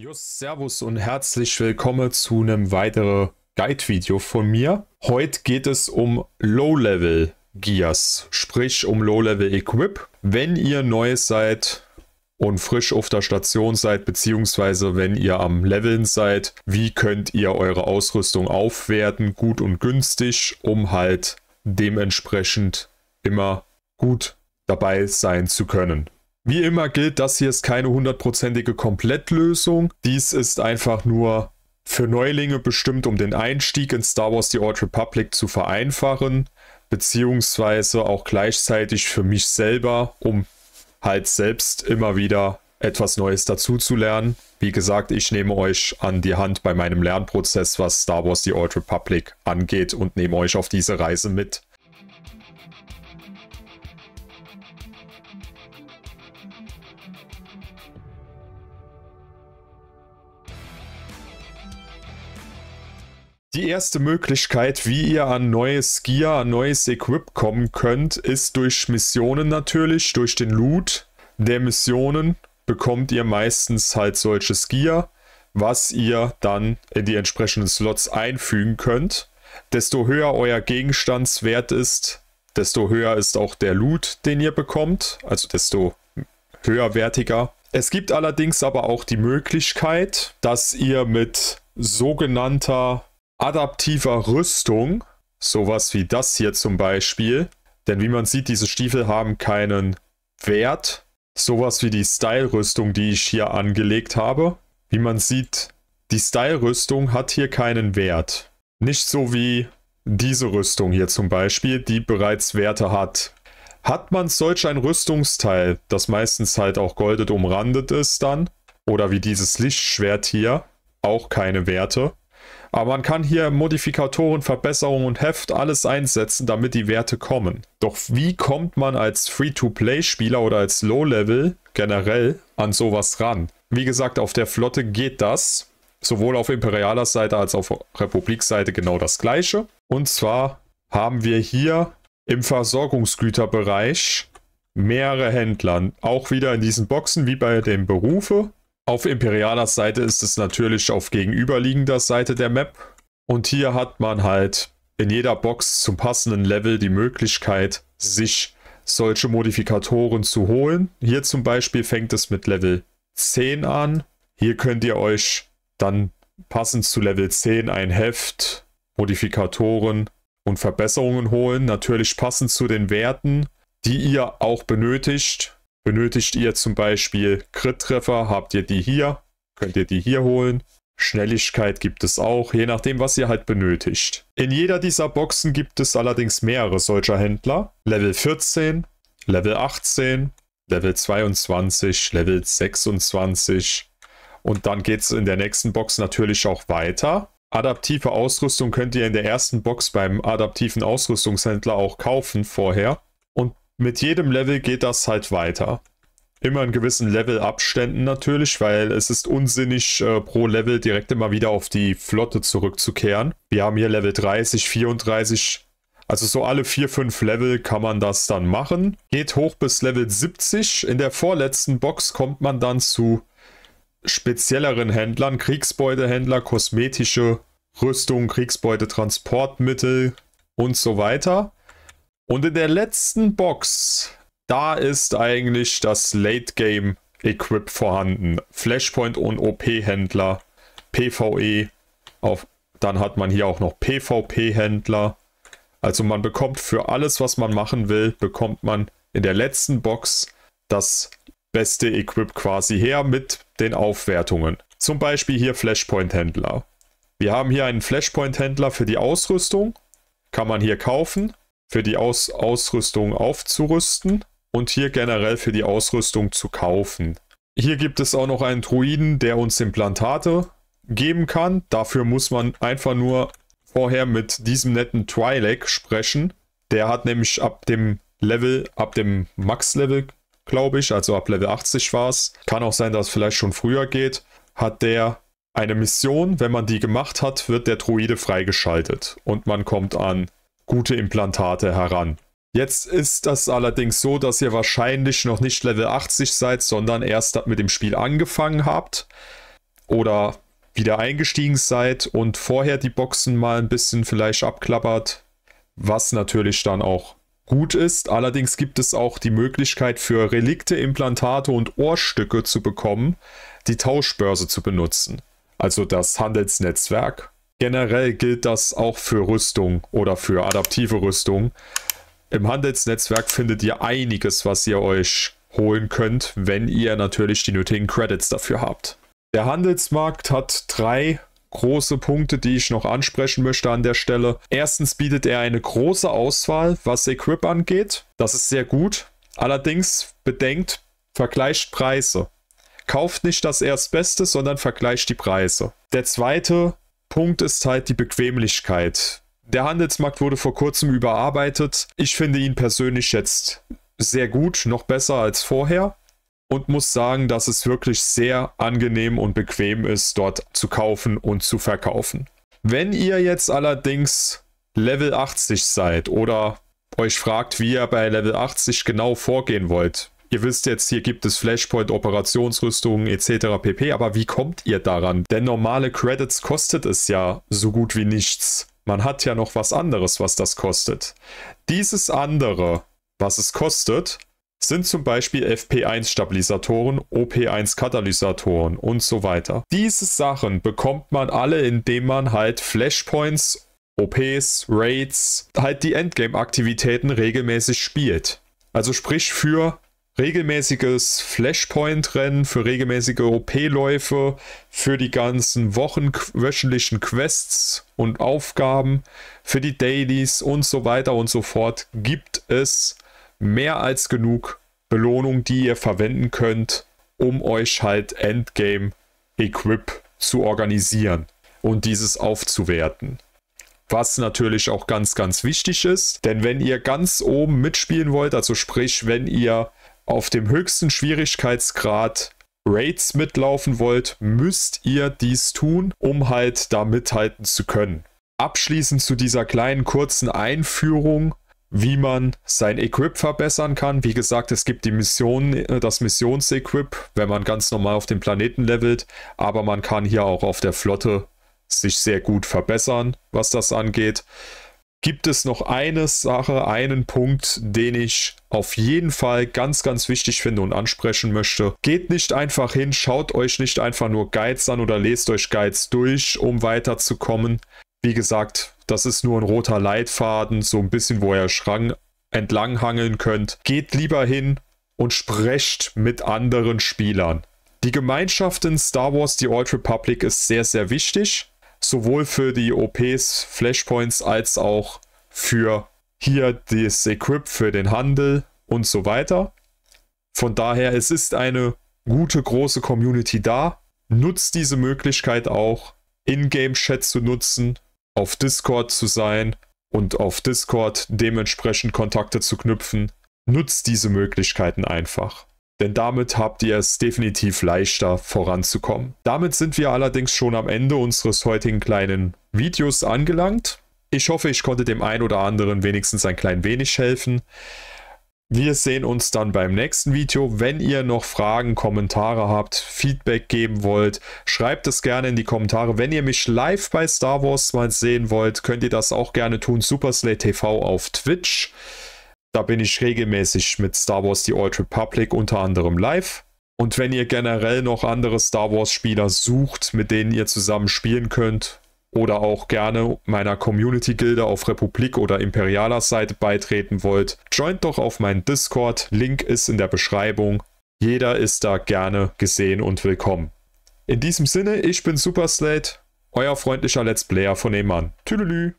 Just Servus und herzlich willkommen zu einem weiteren Guide-Video von mir. Heute geht es um Low-Level Gears, sprich um Low-Level Equip. Wenn ihr neu seid und frisch auf der Station seid, beziehungsweise wenn ihr am Leveln seid, wie könnt ihr eure Ausrüstung aufwerten, gut und günstig, um halt dementsprechend immer gut dabei sein zu können. Wie immer gilt, das hier ist keine hundertprozentige Komplettlösung. Dies ist einfach nur für Neulinge bestimmt, um den Einstieg in Star Wars The Old Republic zu vereinfachen, beziehungsweise auch gleichzeitig für mich selber, um halt selbst immer wieder etwas Neues dazuzulernen. Wie gesagt, ich nehme euch an die Hand bei meinem Lernprozess, was Star Wars The Old Republic angeht und nehme euch auf diese Reise mit. Die erste Möglichkeit, wie ihr an neues Gear, an neues Equip kommen könnt, ist durch Missionen natürlich, durch den Loot der Missionen bekommt ihr meistens halt solches Gear, was ihr dann in die entsprechenden Slots einfügen könnt. Desto höher euer Gegenstandswert ist, desto höher ist auch der Loot, den ihr bekommt, also desto höherwertiger. Es gibt allerdings aber auch die Möglichkeit, dass ihr mit sogenannter adaptiver Rüstung, sowas wie das hier zum Beispiel, denn wie man sieht, diese Stiefel haben keinen Wert, sowas wie die Style-Rüstung, die ich hier angelegt habe. Wie man sieht, die Style-Rüstung hat hier keinen Wert. Nicht so wie diese Rüstung hier zum Beispiel, die bereits Werte hat. Hat man solch ein Rüstungsteil, das meistens halt auch goldet umrandet ist dann, oder wie dieses Lichtschwert hier, auch keine Werte, aber man kann hier Modifikatoren, Verbesserungen und Heft alles einsetzen, damit die Werte kommen. Doch wie kommt man als Free-to-Play-Spieler oder als Low-Level generell an sowas ran? Wie gesagt, auf der Flotte geht das. Sowohl auf imperialer Seite als auf Republikseite genau das gleiche. Und zwar haben wir hier im Versorgungsgüterbereich mehrere Händler. Auch wieder in diesen Boxen wie bei den Berufe. Auf imperialer Seite ist es natürlich auf gegenüberliegender Seite der Map. Und hier hat man halt in jeder Box zum passenden Level die Möglichkeit, sich solche Modifikatoren zu holen. Hier zum Beispiel fängt es mit Level 10 an. Hier könnt ihr euch dann passend zu Level 10 ein Heft, Modifikatoren und Verbesserungen holen. Natürlich passend zu den Werten, die ihr auch benötigt. Benötigt ihr zum Beispiel Crit-Treffer, habt ihr die hier, könnt ihr die hier holen. Schnelligkeit gibt es auch, je nachdem, was ihr halt benötigt. In jeder dieser Boxen gibt es allerdings mehrere solcher Händler. Level 14, Level 18, Level 22, Level 26. Und dann geht es in der nächsten Box natürlich auch weiter. Adaptive Ausrüstung könnt ihr in der ersten Box beim adaptiven Ausrüstungshändler auch kaufen vorher. Mit jedem Level geht das halt weiter. Immer in gewissen Levelabständen natürlich, weil es ist unsinnig, äh, pro Level direkt immer wieder auf die Flotte zurückzukehren. Wir haben hier Level 30, 34, also so alle 4, 5 Level kann man das dann machen. Geht hoch bis Level 70. In der vorletzten Box kommt man dann zu spezielleren Händlern, Kriegsbeutehändler, kosmetische Rüstung, Kriegsbeute, Transportmittel und so weiter. Und in der letzten Box, da ist eigentlich das Late Game Equip vorhanden. Flashpoint und OP-Händler, PvE, auf, dann hat man hier auch noch PvP-Händler. Also man bekommt für alles, was man machen will, bekommt man in der letzten Box das beste Equip quasi her mit den Aufwertungen. Zum Beispiel hier Flashpoint-Händler. Wir haben hier einen Flashpoint-Händler für die Ausrüstung. Kann man hier kaufen für die Aus Ausrüstung aufzurüsten und hier generell für die Ausrüstung zu kaufen. Hier gibt es auch noch einen Druiden, der uns Implantate geben kann. Dafür muss man einfach nur vorher mit diesem netten Twi'lek sprechen. Der hat nämlich ab dem Level, ab dem Max-Level, glaube ich, also ab Level 80 war es, kann auch sein, dass es vielleicht schon früher geht, hat der eine Mission. Wenn man die gemacht hat, wird der Druide freigeschaltet und man kommt an gute Implantate heran. Jetzt ist das allerdings so, dass ihr wahrscheinlich noch nicht Level 80 seid, sondern erst mit dem Spiel angefangen habt. oder wieder eingestiegen seid und vorher die Boxen mal ein bisschen vielleicht abklappert, was natürlich dann auch gut ist. Allerdings gibt es auch die Möglichkeit für Relikte, Implantate und Ohrstücke zu bekommen, die Tauschbörse zu benutzen. Also das Handelsnetzwerk. Generell gilt das auch für Rüstung oder für adaptive Rüstung. Im Handelsnetzwerk findet ihr einiges, was ihr euch holen könnt, wenn ihr natürlich die nötigen Credits dafür habt. Der Handelsmarkt hat drei große Punkte, die ich noch ansprechen möchte an der Stelle. Erstens bietet er eine große Auswahl, was Equip angeht. Das ist sehr gut. Allerdings bedenkt, vergleicht Preise. Kauft nicht das Erstbeste, sondern vergleicht die Preise. Der zweite Punkt ist halt die Bequemlichkeit. Der Handelsmarkt wurde vor kurzem überarbeitet. Ich finde ihn persönlich jetzt sehr gut, noch besser als vorher. Und muss sagen, dass es wirklich sehr angenehm und bequem ist, dort zu kaufen und zu verkaufen. Wenn ihr jetzt allerdings Level 80 seid oder euch fragt, wie ihr bei Level 80 genau vorgehen wollt, Ihr wisst jetzt, hier gibt es Flashpoint, Operationsrüstungen etc. pp. Aber wie kommt ihr daran? Denn normale Credits kostet es ja so gut wie nichts. Man hat ja noch was anderes, was das kostet. Dieses andere, was es kostet, sind zum Beispiel FP1-Stabilisatoren, OP1-Katalysatoren und so weiter. Diese Sachen bekommt man alle, indem man halt Flashpoints, OPs, Raids, halt die Endgame-Aktivitäten regelmäßig spielt. Also sprich für regelmäßiges Flashpoint-Rennen, für regelmäßige OP-Läufe, für die ganzen Wochen, wöchentlichen Quests und Aufgaben, für die Dailies und so weiter und so fort gibt es mehr als genug Belohnung, die ihr verwenden könnt, um euch halt Endgame Equip zu organisieren und dieses aufzuwerten. Was natürlich auch ganz, ganz wichtig ist, denn wenn ihr ganz oben mitspielen wollt, also sprich, wenn ihr auf dem höchsten Schwierigkeitsgrad Raids mitlaufen wollt, müsst ihr dies tun, um halt da mithalten zu können. Abschließend zu dieser kleinen kurzen Einführung, wie man sein Equip verbessern kann. Wie gesagt, es gibt die Mission, äh, das Missionsequip, wenn man ganz normal auf dem Planeten levelt, aber man kann hier auch auf der Flotte sich sehr gut verbessern, was das angeht gibt es noch eine Sache, einen Punkt, den ich auf jeden Fall ganz, ganz wichtig finde und ansprechen möchte. Geht nicht einfach hin, schaut euch nicht einfach nur Guides an oder lest euch Guides durch, um weiterzukommen. Wie gesagt, das ist nur ein roter Leitfaden, so ein bisschen, wo ihr Schrank entlang hangeln könnt. Geht lieber hin und sprecht mit anderen Spielern. Die Gemeinschaft in Star Wars The Old Republic ist sehr, sehr wichtig sowohl für die OPs, Flashpoints als auch für hier das Equip für den Handel und so weiter. Von daher, es ist eine gute große Community da. Nutzt diese Möglichkeit auch, Ingame-Chat zu nutzen, auf Discord zu sein und auf Discord dementsprechend Kontakte zu knüpfen. Nutzt diese Möglichkeiten einfach denn damit habt ihr es definitiv leichter voranzukommen. Damit sind wir allerdings schon am Ende unseres heutigen kleinen Videos angelangt. Ich hoffe, ich konnte dem einen oder anderen wenigstens ein klein wenig helfen. Wir sehen uns dann beim nächsten Video. Wenn ihr noch Fragen, Kommentare habt, Feedback geben wollt, schreibt es gerne in die Kommentare. Wenn ihr mich live bei Star Wars mal sehen wollt, könnt ihr das auch gerne tun. Superslay TV auf Twitch. Da bin ich regelmäßig mit Star Wars The Old Republic unter anderem live. Und wenn ihr generell noch andere Star Wars Spieler sucht, mit denen ihr zusammen spielen könnt, oder auch gerne meiner Community Gilde auf Republik oder Imperialer Seite beitreten wollt, joint doch auf meinen Discord. Link ist in der Beschreibung. Jeder ist da gerne gesehen und willkommen. In diesem Sinne, ich bin Superslate, euer freundlicher Let's Player von Eman. Tüdelü.